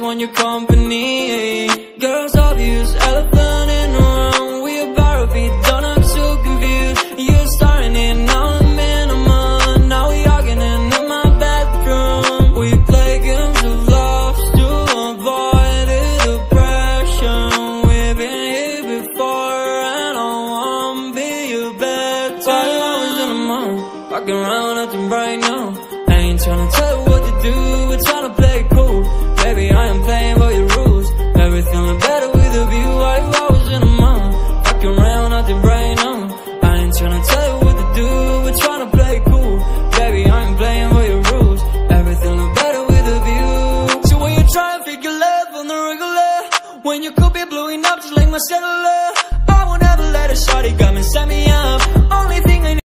Just want your company. Girls obvious, elephant in the room. We about to be done. I'm so confused. You're starting it now. I'm in a month. Now we arguing in my bedroom. We play games of love to avoid the depression. We've been here before, and I wanna be your bed. Why you always in the mood? Walking around acting bright now. I ain't tryna tell you what gonna tell you what to do. We're trying to play cool. Baby, I ain't playing with your rules. Everything look better with a view. So when you try and figure love on the regular When you could be blowing up just like my cellular. I won't ever let a shawty come and set me out